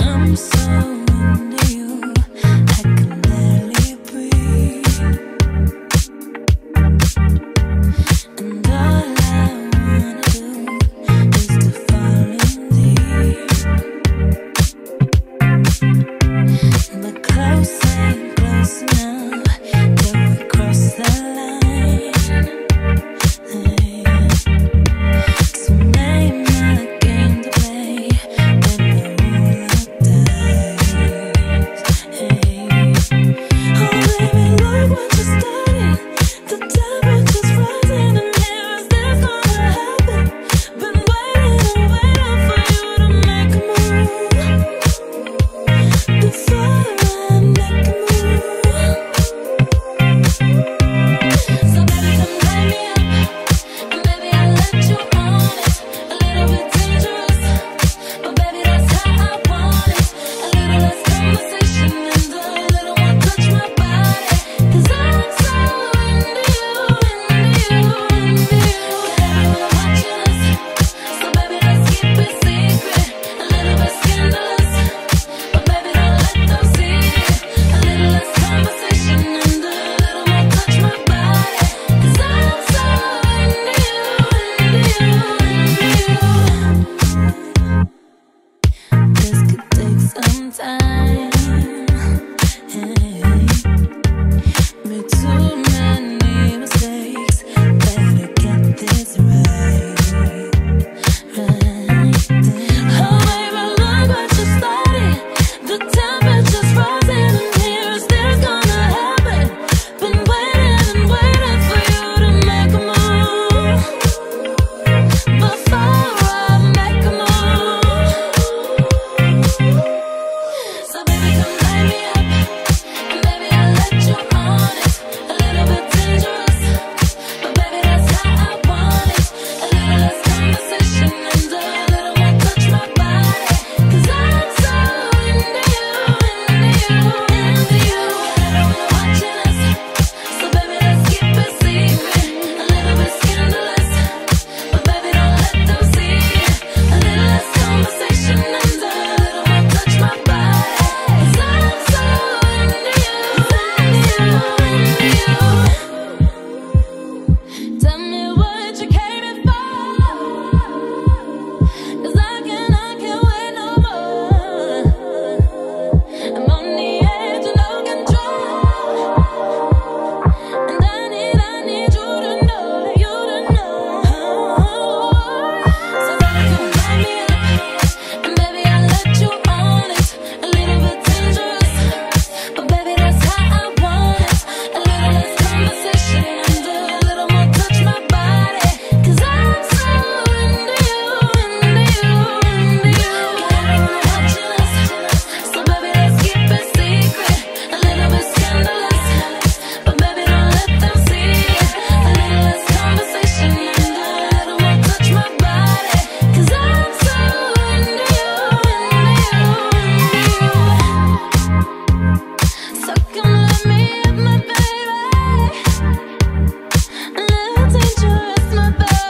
I'm so sometimes. my best.